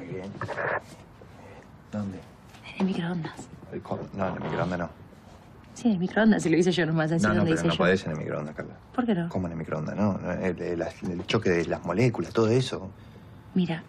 bien. ¿Dónde? En el microondas. No, en el microondas no. Sí, en el microondas, si lo hice yo nomás, así No, no, donde pero hice no yo. podés en el microondas, Carla. ¿Por qué no? ¿Cómo en el microondas? No, no, el, el- el choque de las moléculas, todo eso. Mira,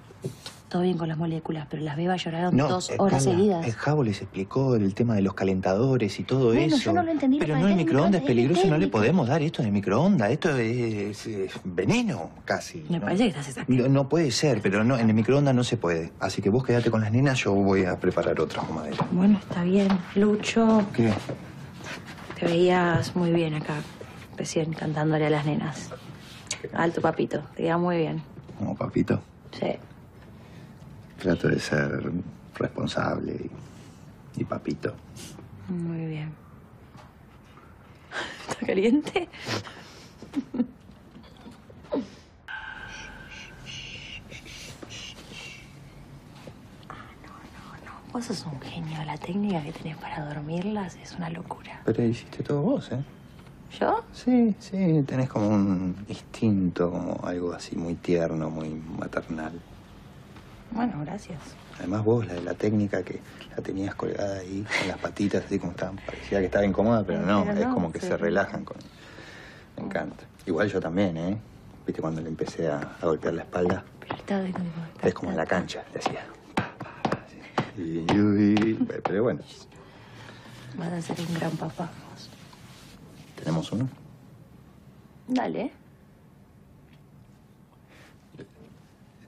todo bien con las moléculas, pero las bebas lloraron No, dos eh, horas Carla, seguidas. El Javo les explicó el tema de los calentadores y todo Bueno, eso. yo no lo entendí, Pero no, el microondas es peligroso, no le podemos dar esto en el microondas. Esto es, es veneno, casi. Me ¿no? parece que estás exacto. No, no puede ser, pero no, en el microondas no se puede. Así que vos quedate con las nenas, yo voy a preparar otra mamadera. Bueno, está bien. Lucho, ¿Qué? te veías muy bien acá, recién cantándole a las nenas. Alto, papito, te queda muy bien. Como papito. Sí. Trato de ser responsable y, y papito. Muy bien. ¿Está caliente? Vos sos un genio. La técnica que tenés para dormirlas es una locura. Pero hiciste todo vos, ¿eh? ¿Yo? Sí, sí, tenés como un instinto, como algo así muy tierno, muy maternal. Bueno, gracias. Además vos, la de la técnica que la tenías colgada ahí con las patitas, así como estaban, parecía que estaba incómoda, pero no, Pero es como que sí. se relajan con... Me encanta. Igual yo también, ¿eh? Viste cuando le empecé a, a golpear la espalda, Pero es como en la cancha, le hacía. Y, y- pero bueno, Vas a ser un gran papá. tenemos uno. Dale.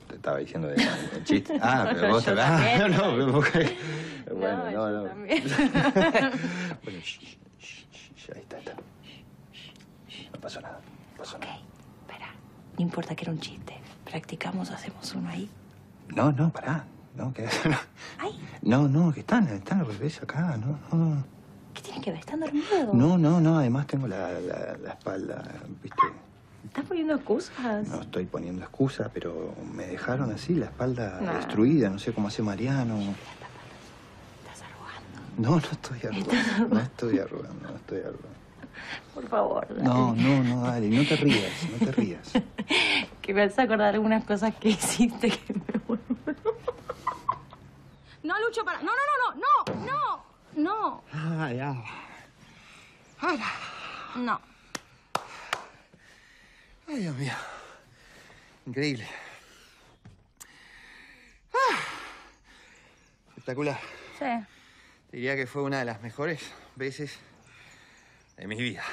Te estaba diciendo de, de chiste. Ah, pero vos te ah, también. no, pero vos- Bueno, no, no. también. bueno, shh, shh, shh, ahí está, está. No pasó nada, no pasó Ok, nada. espera. No importa que era un chiste. Practicamos, hacemos uno ahí. No, no, pará. No, que, no. Ay, no, no, que están, están al revés acá, no, no. ¿qué tiene que ver? ¿Están dormidos? No, no, no, además tengo la, la, la espalda, viste. ¿Estás poniendo excusas? No estoy poniendo excusa, pero me dejaron así, la espalda Nah. destruida, no sé cómo hace Mariano. Estás arrugando. No, no estoy arrugando, no estoy arrugando, no estoy arrugando. Por favor, dale. No, no, no, dale, no te rías, no te rías. Que me haces acordar algunas cosas que hiciste que me. No, Lucho, para. No, no, no, no, no, no, Ah, ya. no. No. Ay, Dios mío. Increíble. Ah, espectacular. Sí. Diría que fue una de las mejores veces de mi vida.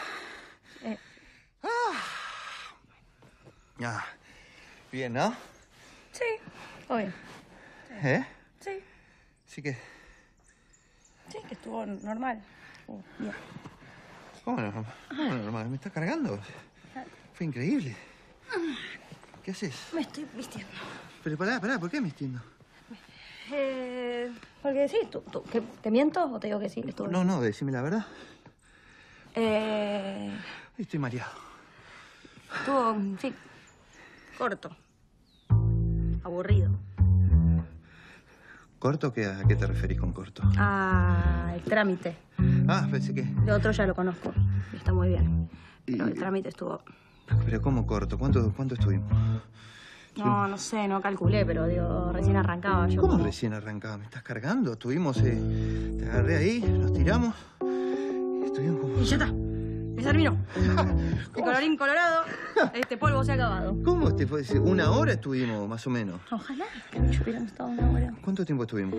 Eh. Ah, bien, ¿no? Sí. Obvio. ¿Eh? Sí. Sí que... Sí, que estuvo normal. Estuvo bien. ¿Cómo no? ¿Cómo no, normal? ¿Me está cargando? Fue increíble. ¿Qué haces? Me estoy vistiendo. Pero pará, pará, ¿por qué me extiendo? Eh. Porque sí, tú, tú, ¿que- ¿te miento o te digo que sí? No, no, decime la verdad. Eh. Estoy mareado. Estuvo, sí. Corto. Aburrido. ¿Corto? ¿Qué, ¿A qué te referís con corto? Ah, el trámite. Ah, pensé que... Lo otro ya lo conozco. Está muy bien. Pero el trámite estuvo. Pero ¿cómo corto? ¿Cuánto, cuánto estuvimos? No, no sé, no calculé, pero digo, recién arrancaba yo. ¿Cómo como- recién arrancaba? ¿Me estás cargando? Estuvimos... eh, te agarré ahí, nos tiramos. y Estuvimos como... Y ya está. Me terminó. Mi colorín colorado, este polvo se ha acabado. ¿Cómo te fue? Una hora estuvimos, más o menos. Ojalá que yo hubiéramos estado una hora. ¿Cuánto tiempo estuvimos?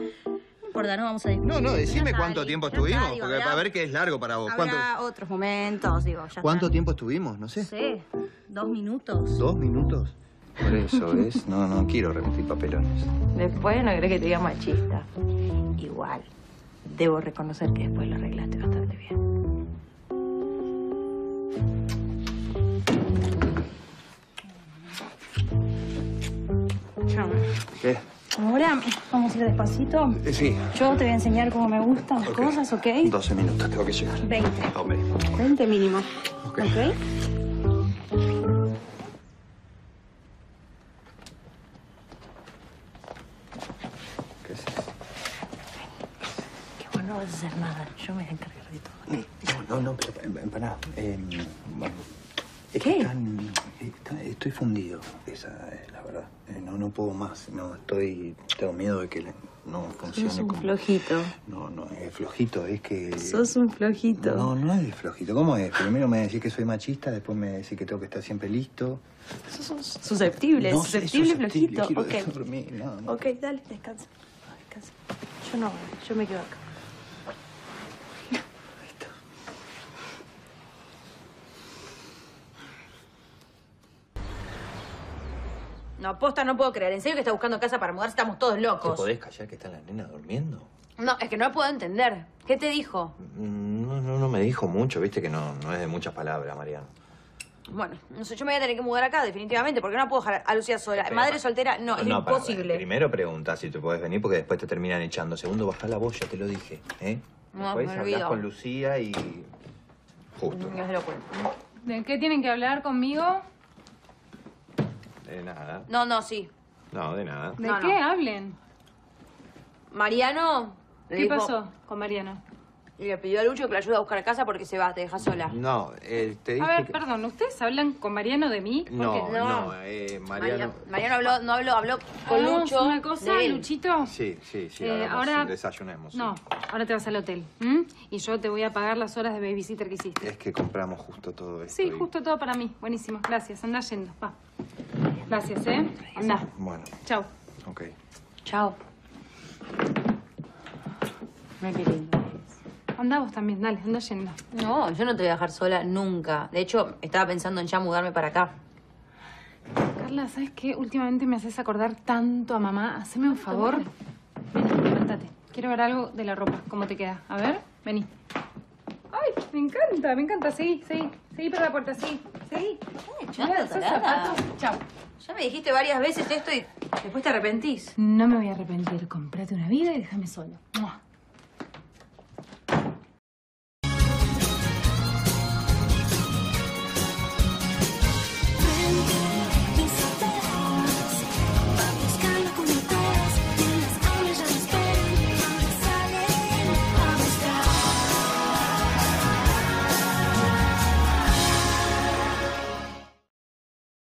No importa, no vamos a ir. No, no, decime cuánto tiempo ya estuvimos, está, digo, porque para ver qué es largo para vos. ¿Cuánto, Habrá otros momentos, digo, ya ¿Cuánto está. tiempo estuvimos? No sé. Sé, dos minutos. ¿Dos minutos? Por eso, ¿ves? No, no quiero repetir papelones. Después no crees que te diga machista. Igual, debo reconocer que después lo arreglaste bastante bien. Escuchame. ¿Qué? Ahora vamos a ir despacito. Eh, sí. Yo te voy a enseñar cómo me gustan las Ok. cosas, ¿ok? 12 minutos, tengo que llegar. 20. Hombre. 20 mínimo. Ok. ¿Ok? ¿Qué es eso? Que vos no vas a hacer nada. Yo me voy a encargar de todo. ¿ok? No, no, no, pero eh, pará. Eh, bueno, es ¿Qué? que están, Está- Estoy fundido, esa es la verdad. Eh, No, no puedo más. No, estoy. Tengo miedo de que no funcione Sos un como. flojito. No, no, es flojito, es que. Sos un flojito. No, no es flojito. ¿Cómo es? Primero me decís que soy machista, después me decís que tengo que estar siempre listo. Sos un susceptible, No, susceptible, flojito. quiero Ok. dormir, no, no. Ok, dale, descansa. Descansa. Yo no, yo me quedo acá. No, posta, no puedo creer. ¿En serio que está buscando casa para mudarse? Estamos todos ¿Te locos. podés callar que está la nena durmiendo? No, es que no lo puedo entender. ¿Qué te dijo? Mm, No, no, no me dijo mucho, viste que no, no es de muchas palabras, Mariano. Bueno, no sé, yo me voy a tener que mudar acá, definitivamente, porque no puedo dejar a Lucía sola. Madre soltera, no, es para, imposible. primero pregunta si te podés venir porque después te terminan echando. Segundo, bajá la voz, ya te lo dije. ¿eh? No, después me hablás olvido. con Lucía y. Justo. Dios lo cuento. ¿De qué tienen que hablar conmigo? De nada. No, no, sí. No, de nada. ¿De No, qué no. hablen? Mariano le ¿Qué dijo- pasó con Mariano? Y le pidió a Lucho que la ayude a buscar casa porque se va, te deja sola. No, eh, te dije A ver, que... perdón, ¿ustedes hablan con Mariano de mí? ¿Por No? No. no, eh, Mariano... Mariano, Mariano habló, no habló, habló con Lucho. una cosa, de él. Luchito. Sí, sí, sí, Eh, hagamos, ahora- desayunemos. sí. No, ahora te vas al hotel. ¿m? Y yo te voy a pagar las horas de babysitter que hiciste. Es que compramos justo todo esto. Sí, y- justo todo para mí. Buenísimo. Gracias. Anda yendo. Va. Gracias, ¿eh? Anda. Bueno, Chao. ok. Chao. Mira qué lindo Anda vos también. Dale, anda yendo. No, yo no te voy a dejar sola nunca. De hecho, estaba pensando en ya mudarme para acá. Carla, ¿sabes qué? Últimamente me haces acordar tanto a mamá. Haceme un favor. Vení, levántate. Quiero ver algo de la ropa. ¿Cómo te queda? A ver, vení. ¡Ay! Me encanta, me encanta. Seguí, seguí. Seguí para la puerta, sí. Seguí. zapatos. Chao. Ya me dijiste varias veces esto y después te arrepentís. No me voy a arrepentir. Comprate una vida y déjame solo.